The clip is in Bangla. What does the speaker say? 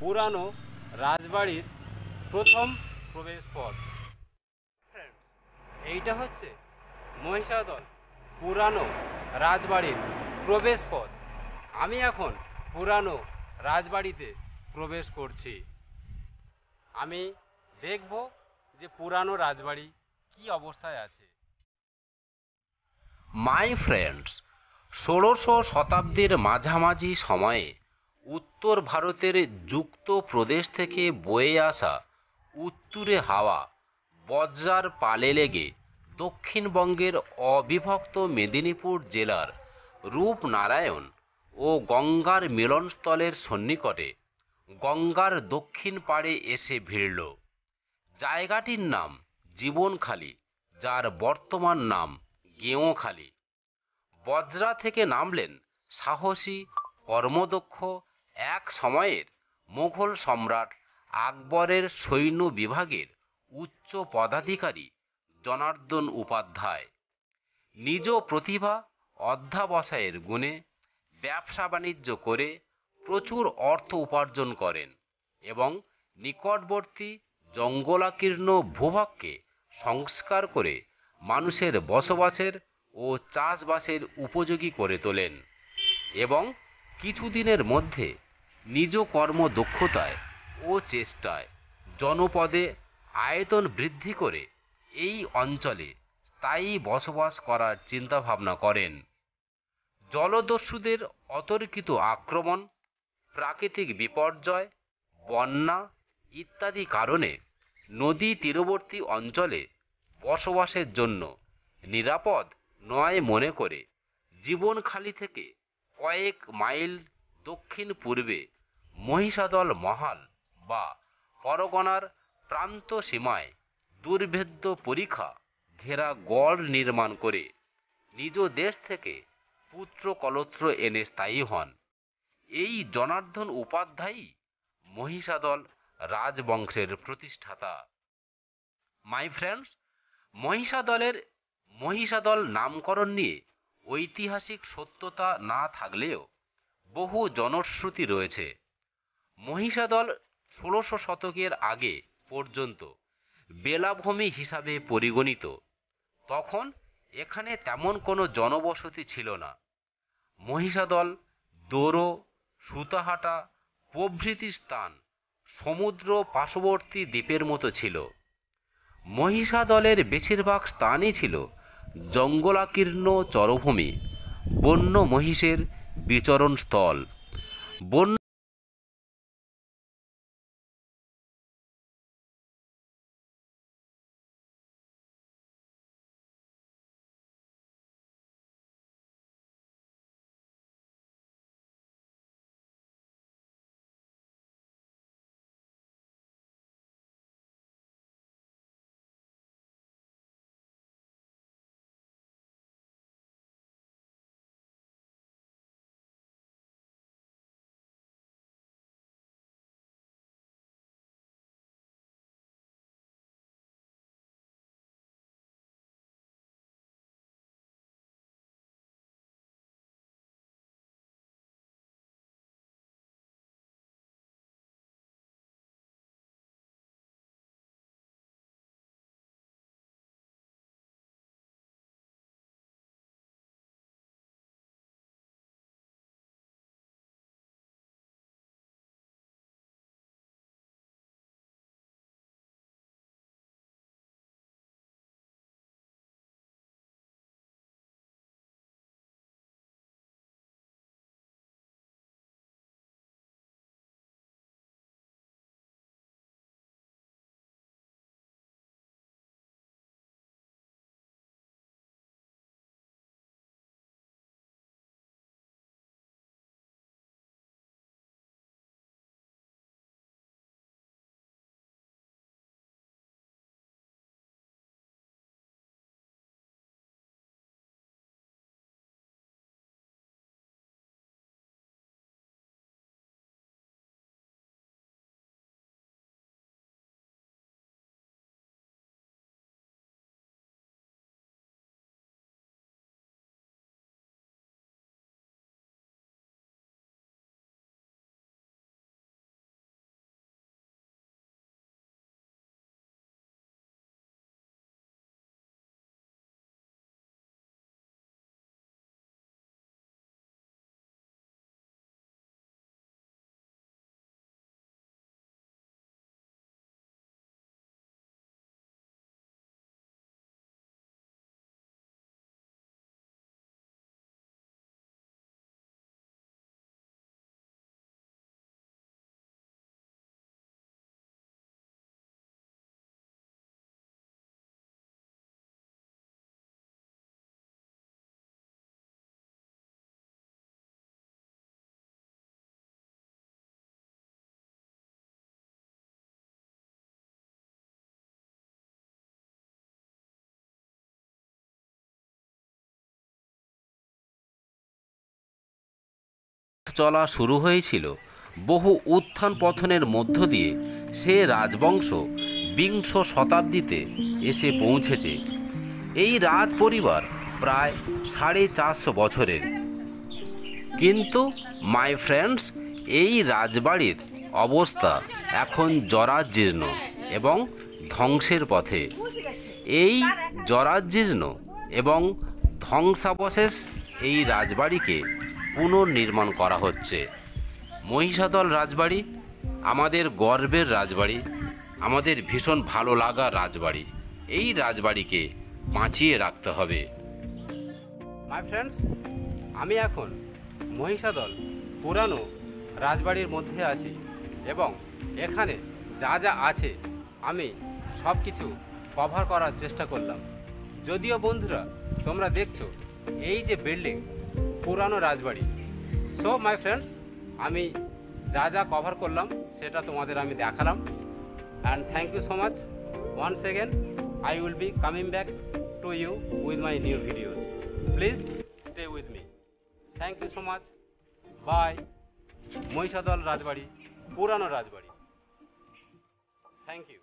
পুরানো রাজবাড়ির প্রথম প্রবেশ পথ এইটা হচ্ছে মহিষাদল, পুরানো রাজবাড়ির প্রবেশ পথ আমি এখন পুরানো রাজবাড়িতে প্রবেশ করছি। আমি দেখব যে পুরানো রাজবাড়ি কি অবস্থায় আছে। মাই ফ্রেন্ডস ষোড়শ শতাব্দীর মাঝামাঝি সময়ে উত্তর ভারতের যুক্ত প্রদেশ থেকে বয়ে আসা উত্তুরে হাওয়া বজ্রার পালে লেগে দক্ষিণবঙ্গের অবিভক্ত মেদিনীপুর জেলার রূপনারায়ণ ও গঙ্গার মিলনস্থলের সন্নিকটে গঙ্গার দক্ষিণ পাড়ে এসে ভিড়ল। জায়গাটির নাম জীবনখালি, যার বর্তমান নাম গেঁওখালি। বজ্রা থেকে নামলেন সাহসী, কর্মদক্ষ এক সময়ের মুঘল সম্রাট আকবরের সৈন্য বিভাগের উচ্চ পদাধিকারী জনার্দন উপাধ্যায়। নিজ প্রতিভা অধ্যাবসায়ের গুণে ব্যবসা বাণিজ্য করে প্রচুর অর্থ উপার্জন করেন এবং নিকটবর্তী জঙ্গলাকীর্ণ ভূভাগকে সংস্কার করে মানুষের বসবাসের ও চাষবাসের উপযোগী করে তোলেন এবং কিছুদিনের মধ্যে নিজ কর্মদক্ষতায় ও চেষ্টায় জনপদে আয়তন বৃদ্ধি করে এই অঞ্চলে স্থায়ী বসবাস করার চিন্তাভাবনা করেন। জলদস্যুদের অতর্কিত আক্রমণ, প্রাকৃতিক বিপর্যয়, বন্যা ইত্যাদি কারণে নদী তীরবর্তী অঞ্চলে বসবাসের জন্য নিরাপদ নয় মনে করে জীবনখালি থেকে কয়েক মাইল দক্ষিণ পূর্বে মহিষাদল মহাল বা পরগনার প্রান্ত সীমায় দুর্ভেদ্য পরীক্ষা ঘেরা গড় নির্মাণ করে নিজ দেশ থেকে পুত্র কলত্র এনে স্থায়ী হন। এই জনার্দন উপাধ্যায়ই মহিষাদল রাজবংশের প্রতিষ্ঠাতা। মাই ফ্রেন্ডস মহিষাদলের মহিষাদল নামকরণ নিয়ে ঐতিহাসিক সত্যতা না থাকলেও বহু জনশ্রুতি রয়েছে। মহিষাদল ষোড়শ শতকের আগে পর্যন্ত বেলাভূমি হিসাবে পরিগণিত। তখন এখানে তেমন কোনো জনবসতি ছিল না। মহিষাদল, দোরো, সুতাহাটা প্রভৃতি স্থান সমুদ্র পার্শ্ববর্তী দ্বীপের মতো ছিল। মহিষাদলের বেশিরভাগ স্থানই ছিল জঙ্গলাকীর্ণ চরভূমি বন্য মহিষের বিচরণস্থল। বন্য চলা শুরু হয়েছিল। বহু উত্থান পথনের মধ্য দিয়ে সে রাজবংশ বিংশ শতাব্দীতে এসে পৌঁছেছে। এই রাজ পরিবার প্রায় সাড়ে চারশো বছরের। কিন্তু মাই ফ্রেন্ডস এই রাজবাড়ির অবস্থা এখন জরাজীর্ণ এবং ধ্বংসের পথে। এই জরাজীর্ণ এবং ধ্বংসাবশেষ এই রাজবাড়িকে পুনর্নির্মাণ করা হচ্ছে। মহিষাদল রাজবাড়ি, আমাদের গর্বের রাজবাড়ি, আমাদের ভীষণ ভালো লাগা রাজবাড়ি। এই রাজবাড়িকে বাঁচিয়ে রাখতে হবে। মাই ফ্রেন্ডস আমি এখন মহিষাদল পুরানো রাজবাড়ির মধ্যে আছি এবং এখানে যা যা আছে আমি সব কিছু কভার করার চেষ্টা করলাম। যদিও বন্ধুরা, তোমরা দেখছ, এই যে বিল্ডিং পুরানো রাজবাড়ি। সো মাই ফ্রেন্ডস আমি যা যা কভার করলাম, সেটা তোমাদের আমি দেখালাম। And thank you so much one second I will be coming back to you with my new videos please stay with me thank you so much bye Mahishadal Rajbari পুরানো রাজবাড়ি থ্যাংক ইউ